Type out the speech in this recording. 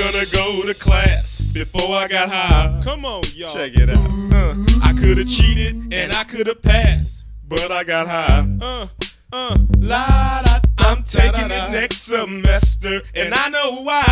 Gonna go to class before I got high. Come on, y'all. Check it out. Uh, I could have cheated and I could have passed, but I got high. Uh, uh, La da, I'm taking it next semester, and I know why.